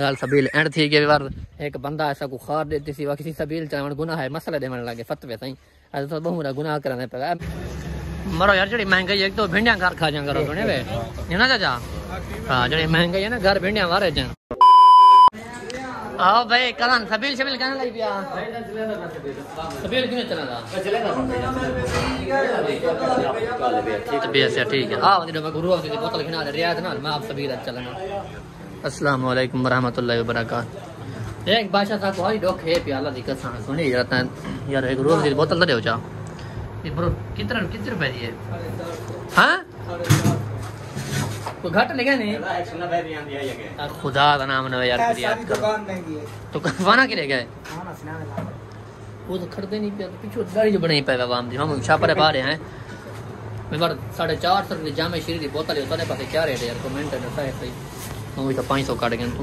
غال سبیل اینڈ تھی گئے ور ایک بندہ ایسا کو خار دیتی سی کسی سبیل چلاون گناہ ہے، مسئلہ دے من لگے فتوی تائیں از تو بہورا گناہ کرنے پہ۔ مرو یار، جڑی مہنگائی ایک تو بھنڈیاں گھر کھا جاں کرو بنے وے؟ یہ نا چاچا ہاں جڑی مہنگائی ہے نا، گھر بھنڈیاں وارے جاں۔ آو بھائی، کلان، سبیل شبیل کہنے لگی پیا؟ سبیل کیوں چلا دا طبیعت سے ٹھیک ہے۔ آو جڑا گرو دی بوتل کھنا دے ریاض نال میں آپ سبیل چلنا السلام علیکم ورحمۃ اللہ وبرکاتہ۔ ایک بادشاہ صاحب کوئی ڈوک ہے پیا اللہ دی قسم۔ سنی جاتا یار ایک روز دی بوتل دے جا یہ برو کتنا کتنے روپے دی ہے؟ ہاں؟ تو گھٹ لگا نہیں؟ خدا کا نام نو یار یاد کرو۔ تو کے لے گئے؟ وہ تو کھڑتے نہیں پیا تو پیچھے داڑھی جو بنائی پہ عوام دی۔ ہم چھاپرے پا رہے ہیں۔ میں بار ساڑھے چار سو کی جامع شیری دی بوتل ہے کیا ریٹ ہے یار؟ کمنٹ ہے ہے صحیح تو پانچ سو کٹ گئے تو۔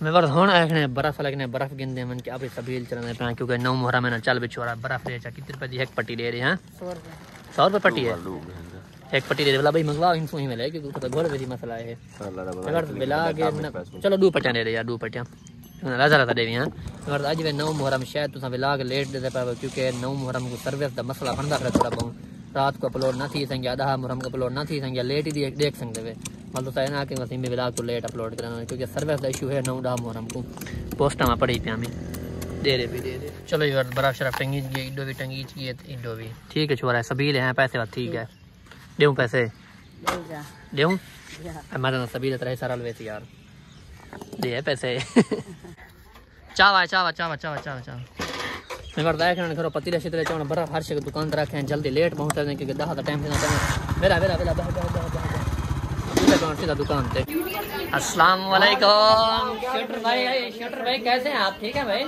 میں ہون آئے برف لگنے برف گندے من کے اب سبیل چلنے پہ کیونکہ نو محرم میں چل بچھوڑا برف لے چا کتنے روپے دی ایک پٹی لے رہے ہیں؟ سو روپے۔ پٹی ہے؟ ایک پٹی لے بلا بھائی منگواؤ ان سو ہی ملے کیونکہ گھوڑے بھی مسئلہ ہے۔ اگر بلا کے چلو دو پٹیاں دے رہے یار دو پٹیاں۔ راجا راتا دے ہیں اگر اج نو محرم شاید تساں بلا کے لیٹ دے پا کیونکہ نو محرم کو سروس دا مسئلہ بندا پھر تھوڑا بہت۔ رات کو اپلوڈ نہ تھی سنگیا دہا محرم کو اپلوڈ نہ تھی سنگیا لیٹ ہی دیکھ سکتے وے مطلب تو نا کہ وسیم بلا کو لیٹ اپلوڈ کرنا کیونکہ سروس دا ایشو ہے نو دہا محرم کو۔ پوسٹاں میں پڑھی پیا میں۔ دے دے بھی، دے دے۔ چلو یار برف شرف ٹنگی گئی انڈو بھی ٹنگی گئی انڈو بھی۔ ٹھیک ہے چھوڑا ہے سبیل ہیں، پیسے بات ٹھیک ہے۔ دیوں پیسے؟ دیوں؟ ہمارا سبیل ترے سارا لوے تھی یار۔ دے پیسے۔ چاوا چاوا چاوا چاوا چاوا چاوا۔ میں کرتا ہے کہ گھروں پتی رشید چاہنا برف ہر شے دکان رکھے ہیں جلدی لیٹ پہنچ دیں کیونکہ دہا ٹائم سے میرا میرا میرا سیدھا دکان تے۔ السلام علیکم۔ شٹر بھائی شٹر بھائی کیسے ہیں آپ؟ ٹھیک ہے بھائی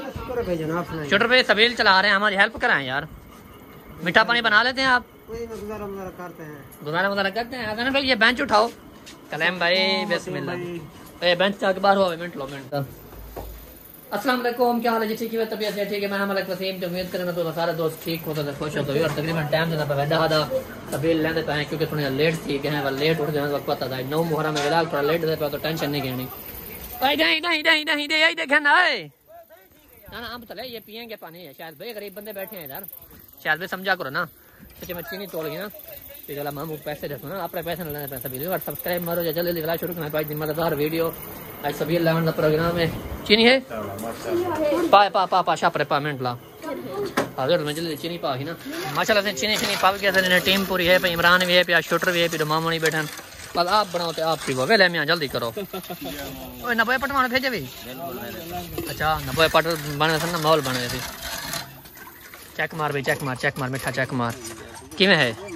شٹر بھائی سبیل چلا رہے ہیں ہماری ہیلپ کرائیں یار۔ میٹھا پانی بنا لیتے ہیں آپ؟ گزارا وزارا کرتے ہیں۔ حسن بھائی یہ بینچ اٹھاؤ۔ کلیم بھائی بسم اللہ۔ بینچ چاہ کے باہر ہو منٹ لو منٹ۔ السلام علیکم کیا حال ہے؟ جی ٹھیک ہے طبیعت ہے ٹھیک ہے میں ہم علیک وسیم تو امید کرنا تو سارے دوست ٹھیک ہوتے ہیں خوش ہوتے ہیں اور تقریباً ٹائم دینا پہ ویڈا دا سبیل لیندے پہ ہیں کیونکہ تھوڑے لیٹ تھی گئے ہیں لیٹ اٹھ جانے وقت پتہ تھا نو محرم میں ولاگ تھوڑا لیٹ دے پہ تو ٹینشن نہیں گہنی اے نہیں نہیں نہیں نہیں دے یہی دیکھیں نا اے نا نا ہم چلے یہ پیئیں گے پانی ہے شاید بھائی غریب بندے بیٹھے ہیں ادھر۔ شاید بھی سمجھا کرو نا کہ میں چینی توڑ گئی نا کہ چلا میں پیسے دیکھوں نا اپنے پیسے نہ لینے پیسے بھی اور سبسکرائب مارو جلدی جلدی ولا شروع کرنا پائی دن مددگار ویڈیو آج سبھی لیون کا پروگرام ہے چینی ہے پا پا پا پا شاپ رے پا منٹ لا اگر میں جلدی چینی پا ہی نا ماشاءاللہ سے چینی چینی پا گیا تھا ٹیم پوری ہے پہ عمران بھی ہے پہ شوٹر بھی ہے پہ مامونی بیٹھے بس آپ بناؤ تے آپ پیو ویلے میاں جلدی کرو اوے نبوے پٹوان بھیجے بھی اچھا نبوے پٹ بنے سن ماحول بنے تھے چیک مار بھائی چیک مار چیک مار میٹھا چیک مار کیویں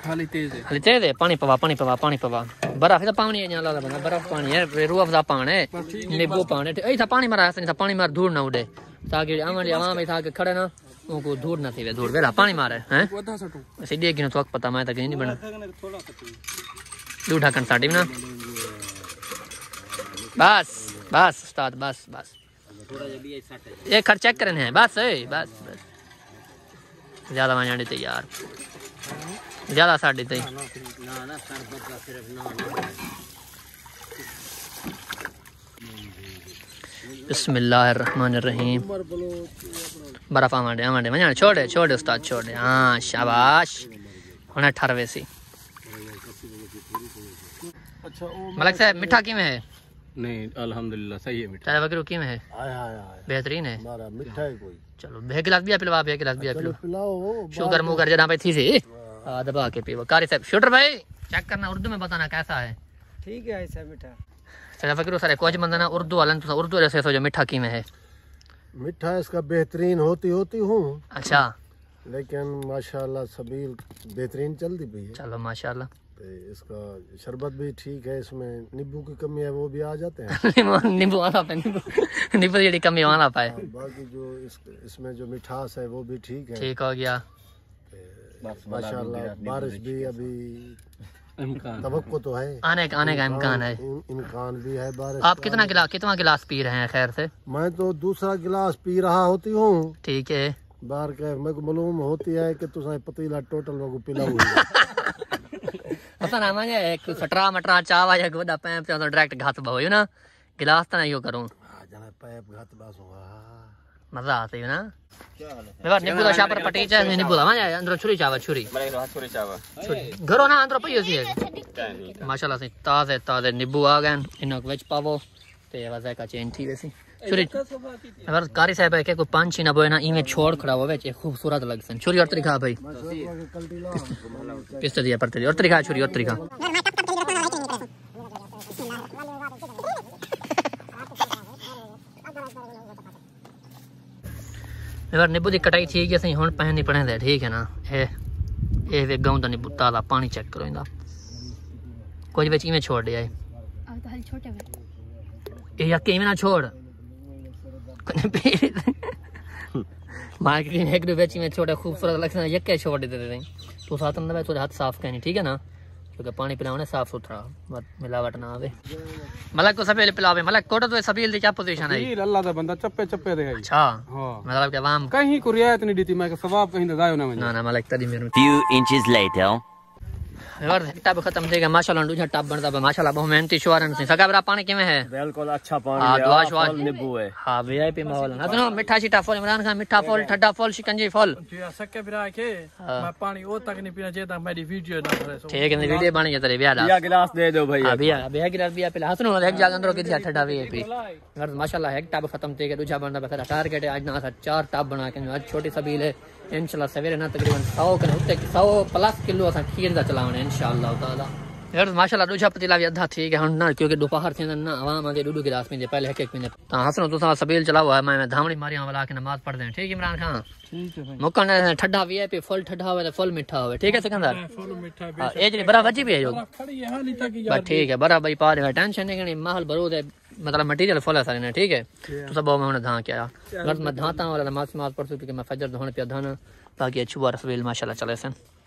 ہے خالی تیز ہے ہلی تیز ہے پانی پوا پانی پوا پانی پوا برف تو پانی ہے جہاں لالا بنا برف پانی ہے روح افزا پانی ہے نیبو پانی ہے ایسا پانی مارا ایسا پانی مار دھوڑ نہ اڑے تاکہ عوام دی عوام تاکہ کھڑے نا ان کو دھوڑ نہ تھی دھوڑ ویلا پانی مارے ہیں سیدھی کی تو پتا میں تک نہیں بنا دو ڈھکن ساڈی نا بس بس استاد بس بس ایک خرچ چیک کرنے ہیں بس اے بس بس زیادہ وہاں جانے تے یار زیادہ ساڈی تے بسم اللہ الرحمن الرحیم برف آمانڈے آمانڈے ونجا چھوڑے چھوڑے استاد چھوڑے ہاں شاباش ہونا اٹھاروے سی اچھا او ملک صاحب میٹھا کیویں ہے نہیں الحمدللہ صحیح ہے میٹھا چائے وغیرہ کیویں ہے بہترین ہے ہمارا مٹھا ہے کوئی چلو بہ گلاس بھی پلوا بہ گلاس بھی پلوا پلاؤ شوگر موگر جنا پہ تھی سی ہاں دبا کے پیو۔ کاری صاحب شوٹر بھائی چیک کرنا اردو میں بتانا کیسا ہے؟ ٹھیک ہے ایسا میٹھا۔ چلا فکر سارے کوچ بندہ نا اردو والن تو اردو جیسے سو جو میٹھا کیویں ہے؟ مٹھا اس کا بہترین ہوتی ہوتی ہوں۔ اچھا۔ لیکن ماشاءاللہ سبیل بہترین چلتی پئی ہے۔ چلو ماشاءاللہ۔ اس کا شربت بھی ٹھیک ہے اس میں نیبو کی کمی ہے وہ بھی آ جاتے ہیں۔ نیبو والا پہ نیبو نیبو جڑی کمی والا پائے باقی جو اس اس میں جو مٹھاس ہے وہ بھی ٹھیک ہے۔ ٹھیک ہو گیا۔ ماشاء اللہ بارش بھی ابھی توقع تو ہے۔ آنے آنے کا امکان ہے۔ امکان بھی ہے بارش آپ کتنا گلاس کتنا گلاس پی رہے ہیں خیر سے؟ میں تو دوسرا گلاس پی رہا ہوتی ہوں۔ ٹھیک ہے۔ بار کے میں کو معلوم ہوتی ہے کہ تو سائیں پتیلا ٹوٹل میں کو پلا ہوئی۔ ہے اساں نہ مانگے ایک سٹرا مٹرا چاوا یا گودا پیپ چا ڈریکٹ گھات بہو نا؟ گلاس تا نہیں کروں۔ ہاں جنا پیپ گھات باس ہوا۔ مزہ آتا ہے نا خوبصورت لگ سن چھری اور طریقہ اور طریقہ چھری اور طریقہ ਮੇਰਾ ਨਿੱਬੂ ਦੀ ਕਟਾਈ ਠੀਕ ਹੈ ਸਹੀ ਹੁਣ ਪਹਿਨ ਨਹੀਂ ਪੜਿਆ ਠੀਕ ਹੈ ਨਾ ਇਹ ਇਹ ਵੇ ਗਾਉਂ ਦਾ ਨਿੱਬੂ ਤਾਲਾ ਪਾਣੀ ਚੈੱਕ ਕਰੋ ਇਹਦਾ ਕੁਝ ਵਿੱਚ ਇਵੇਂ ਛੋੜ ਦਿਆ ਇਹ ਹਲ ਛੋਟੇ ਵੇ ਇਹ ਯਾ ਕਿਵੇਂ ਨਾ ਛੋੜ ਮਾਰਕੀਟ ਨੇ ਇੱਕ ਦੇ ਵਿੱਚ ਇਵੇਂ ਛੋੜਾ ਖੂਬਸੂਰਤ ਲੱਗਦਾ ਯੱਕੇ ਛੋੜ ਦਿੱਤੇ ਤੂੰ ਸਾਥ ਨਾ ਮੈਂ ਤੇਰੇ ਹੱਥ ਸਾਫ਼ ਕਰਨੀ ਠੀਕ ਹੈ ਨਾ کیونکہ پانی پلاونا صاف ستھرا ملاوٹ نہ آوے ملک کو سبیل پلاوے ملک کوٹا تو سبیل دی کیا پوزیشن ہے اللہ دا بندہ چپے چپے دے اچھا مطلب کہ عوام کہیں کو رعایت نہیں دیتی میں کہ ثواب کہیں ضائع نہ ملک تدی میرے few inches later ور ٹب ختم تھے گیا ماشاءاللہ دوجا ٹب بنتا ہے ماشاءاللہ بہت محنتی شوارن سے سگا برا پانی کیویں ہے؟ بالکل اچھا پانی ہاں دعا شوا نیبو ہے۔ ہاں وی آئی پی ماحول۔ نہ سنو میٹھا شیٹا فول عمران خان میٹھا فول ٹھڈا فول شکنجی فول جی، سکے برا کے میں پانی او تک نہیں پینا چاہتا میری ویڈیو نہ کرے۔ ٹھیک ہے ویڈیو بنی تیرے بیا دا گلاس دے دو بھائی بیا بیا گلاس بیا پلا ہاں، سنو ایک جگہ اندر کی ٹھڈا وی آئی پی۔ ور ماشاءاللہ ایک ٹب ختم تھے گیا دوجا بنتا پھر ٹارگیٹ اج نہ چار ٹب بنا کے۔ آج چھوٹی سبیل ہے۔ انشاءاللہ سویرے نہ تقریباً 100 کلو 100 پلس کلو اساں کھیر دا چلاواں ہیڈ ماشاء اللہ ڈوجا پتیلا بھی ادھا تھی کہ ہن کیونکہ دوپہر تھی نا عوام اگے ڈوڈو گلاس پیندے پہلے ایک ایک پیندے تا ہسنو تو سان سبیل چلا ہوا ہے میں دھامڑی ماریا ولا کے نماز پڑھ دیں ٹھیک عمران خان ٹھیک ہے مکن ٹھڈا وی آئی پی فل ٹھڈا ہوے تے فل میٹھا ہوے ٹھیک ہے سکندر فل میٹھا بے شک اے جڑی برا وجی بھی ہے جو با ٹھیک ہے برا بھائی پا دے ٹینشن نہیں گنی محل برو دے مطلب مٹیریل فل ہے سارے ٹھیک ہے تو سب میں نے دھاں کیا غلط میں دھاتا ہوں نماز نماز پڑھ سکتے کہ میں فجر دھونے پہ دھانا باقی اچھو ماشاء اللہ چلے سن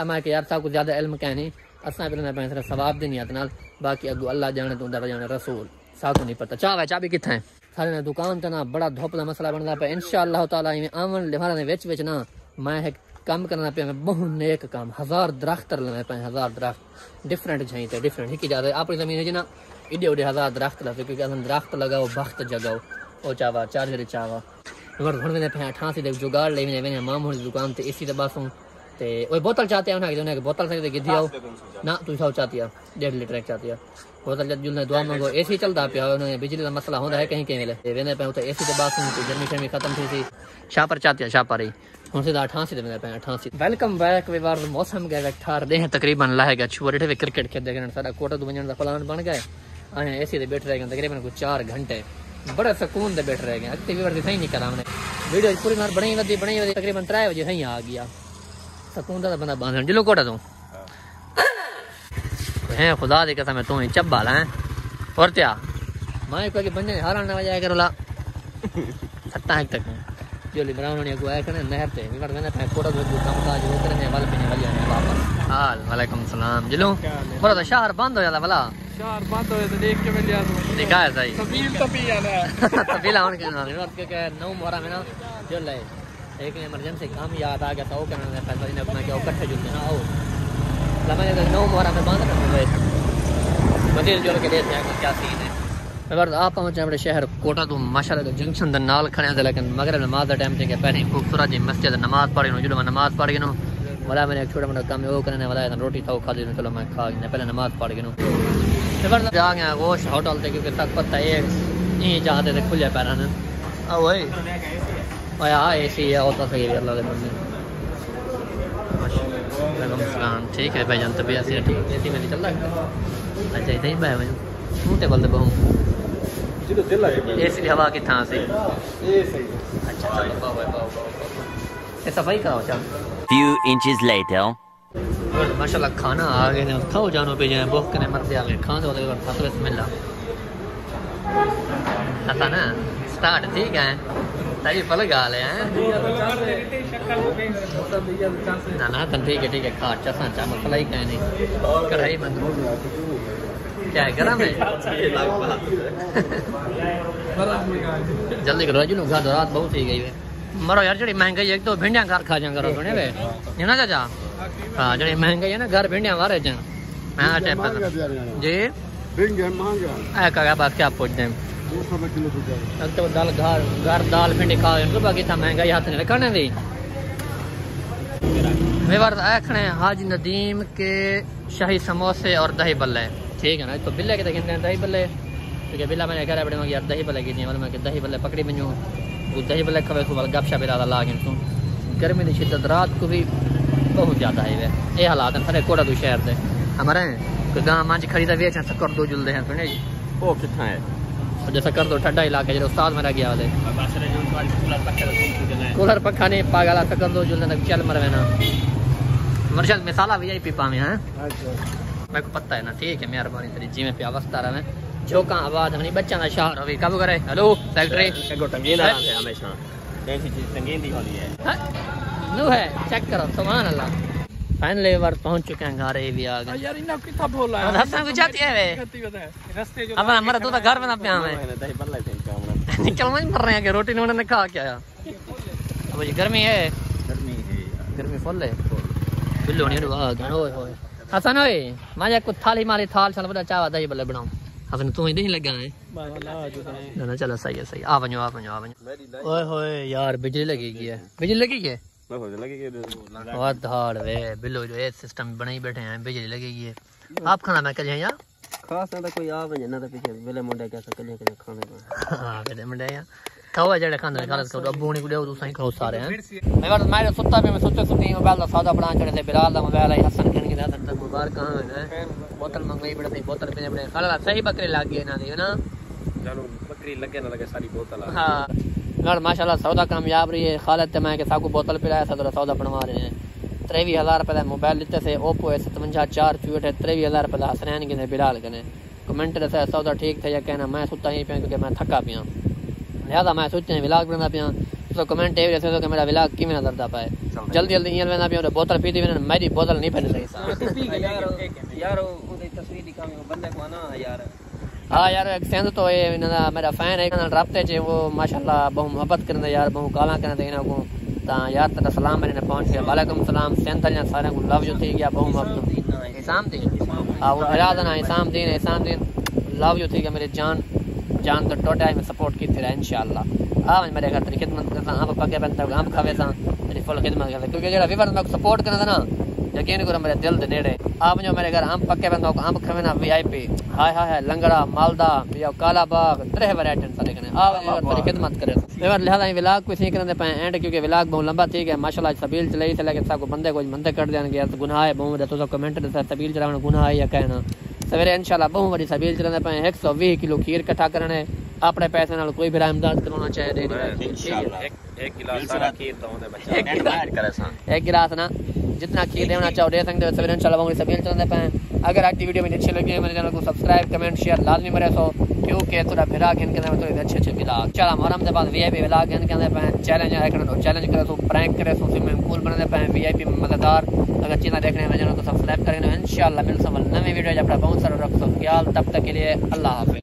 اما کہ یار ساکو زیادہ علم کہنے اساں پہلے پے سر ثواب دینی ہاتھ نال، باقی اگو اللہ جانے تو اندر جانے رسول سا کو نہیں پتہ۔ چاہ چابی کتھاں ہے سارے نے دکان تے نا بڑا دھوپ دا مسئلہ بندا پے انشاءاللہ تعالی میں آون لہارا دے وچ وچ نا میں ایک کام کرنا پے میں بہت نیک کام، ہزار درخت لے پے ہزار درخت۔ ڈیفرنٹ جھائیں تے ڈفرینٹ کی جاتے اپنی زمین جنا جی اڈے اڈے ہزار درخت لے کیونکہ اصل درخت لگاو بخت جگاؤ۔ او چاوا چارجر چاوا مگر ہن میں پے 88 دے جگاڑ لے میں مام ہن دکان تے اسی تے باسوں تے اوے بوتل چاہتے ہیں انہاں کہ انہاں بوتل سے گدھی آو نا تو سو چاہتی ہے 1.5 لیٹر چاہتی ہے بوتل جل نے دعا مانگو اے سی چلدا پیا انہاں بجلی دا مسئلہ ہوندا ہے کہیں کہیں لے تے وینے پے اوتے اے سی تے بات سن گرمی شرمی ختم تھی سی۔ شاپر چاہتی ہے شاپر ہی۔ ہن سے 88 تے وینے پے 88 ویلکم بیک ویوار موسم گئے ویکٹار دے تقریباً لائے گا چھوڑے تے کرکٹ کھیدے گن ساڈا کوٹا دو ونجن دا پلان بن گئے۔ آیا اے سی تے بیٹھ رہے گن تقریباً کو 4 گھنٹے۔ بڑے سکون دے بیٹھ رہے گن اگتے ویور دے صحیح نہیں کرا ہم نے ویڈیو پوری نار بڑی ودی بڑی ودی تقریباً 3 بجے صحیح آ گیا۔ سکون دا بندہ باندھن جلو کوٹا تو۔ اے خدا دی قسم تو چب والا ہے اور تیا میں کو کہ بننے ہارن نہ جائے کرلا ستا ایک تک۔ جو لی براون نے کو ہے کہ نہر تے۔ میں بندے پے کوٹا دے کم کاج اوتر نے ول پنے ولیا نے بابا حال وعلیکم السلام۔ جلو۔ بڑا تے شہر بند ہویا دا بھلا۔ شہر بند ہویا تے دیکھ کے ملیا تو دیکھا ہے صحیح۔ تبیل تبیل ہے۔ تبیل ہن کے نال کہ نو مورا میں نا جو لے۔ ایک ایمرجنسی کام یاد آ گیا تو کرنے میں فیصلہ نے اپنا کہ وہ کٹھے نہ آؤ۔ لمحے کا نو مہرا میں باندھ رکھا ہوئے بدیل جل کے دیتے ہیں کیا سین ہے۔ میں آپ پہنچے اپنے شہر کوٹا تو ماشاءاللہ تو جنکشن دے نال کھڑے ہیں لیکن مغرب نماز دا ٹائم تے کہ پہلے خوبصورت جی مسجد نماز پڑھی نو جلو میں نماز پڑھ گئی ولا میں ایک چھوٹا موٹا کام وہ کرنے والا روٹی تھا کھا لینا چلو میں کھا گئی پہلے نماز پڑھ گئی نو۔ جا گیا، گوشت ہوٹل تے، کیونکہ تک پتہ ہے یہ جہاں تے کھلے پیرا نے۔ اوئے ہاں اے سی ہے ہوتا صحیح ہے اللہ کے بندے وعلیکم السلام ٹھیک ہے بھائی جان تبھی ایسی ہے ٹھیک اے سی میں نہیں چل رہا اچھا ادھر ہی بھائی بھائی ہوں ٹیبل تو بہوں اے سی ہوا کی تھا سے اچھا چلو باؤ باؤ باؤ صفائی کراؤ چلو few inches later. ماشاءاللہ کھانا آ گئے ہیں تھو جانو پہ جائیں بہت کنے مرتے آ گئے کھان دو دیگر فاتو بسم اللہ حسنا سٹارٹ ٹھیک ہے پل گا لے ہیں نا نا تن ٹھیک ہے ٹھیک ہے کھا چسا چا مسئلہ ہی کہیں نہیں کڑھائی بند کیا ہے گرم ہے جلدی کرو جنو گھر رات بہت ہی گئی ہے مرو یار جڑی مہنگائی ایک تو بھنڈیاں گھر کھا جاں کرو سنے وے یہ نا چاچا ہاں جڑی مہنگائی ہے نا گھر بھنڈیاں وارے جاں میں ٹائم پہ جی مہنگا مہنگا اے کہا بات کیا پوچھ دیں تو دال گھر گھر دال بھنڈی کھا ان باقی تھا مہنگائی ہاتھ نہیں رکھنے دی۔ میوار اکھنے حاج ندیم کے شاہی سموسے اور دہی بلے۔ ٹھیک ہے نا، تو بلے کے دیکھیں دہی بلے۔ کیونکہ بلا میں نے کہہ رہا بڑے مگر دہی بلے کی نہیں میں کہ دہی بلے پکڑی بنو وہ دہی بلے کھوے تو گپ شپ ارادہ لا گن تو۔ گرمی کی شدت رات کو بھی بہت زیادہ ہے۔ یہ حالات ہیں، سارے کوڑا دو شہر دے۔ ہمارے کوئی گاں مانچ خریدا ویچ ہیں، سکر دو جلدے ہیں سنے جی۔ وہ کتنا ہے جیسا کر دو ٹھڈا علاقہ جو استاد میرا گیا والے کولر پکھا نہیں پاگلا سکر دو جلدے تک چل مروے نا مرشد مثالہ وی آئی پی پاویں ہیں میں کو پتہ ہے نا ٹھیک ہے مہربانی تیری جی میں پیا وستا رہے چوکاں آباد ہونی بچوں کا شہر ہوئی کب کرے؟ Hello secretary. ٹنگین ہمیشہ۔ کیسی چیز ٹنگین دی ہوتی ہے۔ نو ہے چیک کرو سبحان اللہ۔ فائنلی بار پہنچ چکے ہیں گھر بھی آ گئے۔ یار انہاں کتا بولا اور حسن کو جاتی ہے وے ہے۔ جو اب ہمارا تو گھر بنا پیا کام نکل میں مر رہے ہیں کہ روٹی انہوں نے کھا کے آیا۔ اب یہ گرمی ہے۔ گرمی ہے۔ گرمی فل ہے۔ بلو نہیں روا گن ہوئے ہوئے۔ حسن ہوئے۔ ماجا کو تھالی ماری تھال چل بڑا چاوا دہی بلے بناؤں۔ حسن تو ہی نہیں لگا ہے۔ نہ نہ چلو صحیح ہے صحیح آ ونجو آ ونجو آ ونجو اوئے ہوئے یار بجلی لگی گئی ہے۔ بجلی لگی گئی ہے؟ میں سوچ لگی کہ بہت دھاڑ وے بلو جو ہے سسٹم بنائی بیٹھے ہیں بجلی لگے گی آپ کھانا میں کل یا خاص نہ کوئی آ وجہ نہ پیچھے ویلے منڈے کیسا کلیاں کلیاں کھانے ہاں بیٹے منڈے یا کھاؤ جڑے کھاندے خالص کرو ابو نہیں کو تو سائیں کھاؤ سارے ہیں میں ورت میں ستا پہ میں ستے ستی موبائل دا سودا بنا چڑے تے بلال دا موبائل ہے حسن کہنے کے حسن تک مبارک کہاں ہے بوتل منگائی بڑے تے بوتل پینے بڑے خالا صحیح بکرے لگ گئے نا دی نا چلو بکری لگے نہ لگے ساری بوتل ہاں گڑ ماشاءاللہ سودا کامیاب رہی ہے۔ خالد تے میں کہ ساکو بوتل پلایا سا سودا بنوا رہے ہیں۔ تریوی ہزار روپے موبائل لیتے سے اوپو ہے ستونجا چار چوٹ ہے، تریوی ہزار روپے حسنین کے بلال کے کمنٹ دے سودا ٹھیک تھے یا کہنا، میں ستا ہی پیا کیونکہ میں تھکا پیا لہذا میں سوچتے ہیں ولاگ بنا پیا تو کمنٹ یہ رہتے کہ میرا ولاگ کی نظر دا پائے جلدی جلدی یہ لینا پیا بوتل پیتی بھی میری بوتل نہیں پہن رہی یار وہ تصویر دکھاویں بندے کو آنا یار۔ ہاں یار سیند تو یہ انہاں دا میرا فین ہے رابطے چ وہ ماشاءاللہ بہت محبت کرنے یار بہت کالا کرنے انہاں کو تا یار تیرا سلام میرے نے پہنچ گیا۔ وعلیکم السلام سینت علیہ سارے کو لو جو تھی گیا بہت محبت حسام دین۔ ہاں وہ ارادہ نا حسام دین حسام دین۔ لو جو تھی گیا میرے جان جان تو ٹوٹا میں سپورٹ کی تھی انشاءاللہ۔ آ میرے گھر تیری خدمت کرتا ہاں پکے بنتا ہم کھاوے سا میری فل خدمت کرتا کیونکہ جڑا ویور میں سپورٹ کرنا نا یقین کرو میرے دل دے نیڑے۔ آپ جو میرے گھر ہم پکے بندوں کو ہم کھوے نا وی آئی پی ہائے ہائے ہائے لنگڑا مالدا یا کالا باغ ترے ویرائٹی سارے کنے۔ آ میری خدمت کرے۔ میں لہذا یہ ولاگ کوئی نہیں کرنے پے اینڈ کیونکہ ولاگ بہت لمبا تھی کہ ماشاءاللہ سبیل چلائی سے لگے سب بندے کو بندے کٹ دین گیا۔ تو گناہ ہے بہت تو کمنٹ دے سبیل چلاونا گناہ ہے یا کہنا۔ سویرے انشاءاللہ بہت بڑی سبیل چلانے پے 120 کلو کھیر کٹھا کرنے اپنے پیسے نال کوئی بھی امداد کرانا چاہے دے ایک گلاس سارا کھیر تو ہوندے بچے ایک گلاس۔ کرے سان ایک گلاس نا۔ جتنا کھیر دینا چاہو دے سکتے ہو سویرے انشاءاللہ بہت سبیل چلانے پے اگر آج کی ویڈیو میں اچھی لگی ہے، میرے چینل کو سبسکرائب کمنٹ شیئر لازمی مرے سو کیونکہ تھوڑا پھرا کے ان کے اندر تھوڑے اچھے اچھے ولاگ چلا محرم دے بعد وی آئی پی ولاگ ان کے اندر پہ چیلنج ہے کرنا چیلنج کرے سو پرینک کرے سو سوئمنگ پول بنے پہ وی آئی پی مزیدار۔ اگر چیزیں دیکھنے میں چینل کو سبسکرائب کریں ان شاء اللہ مل سو نئی ویڈیو جب بہت سارا رکھ سو خیال، تب تک کے لیے اللہ حافظ۔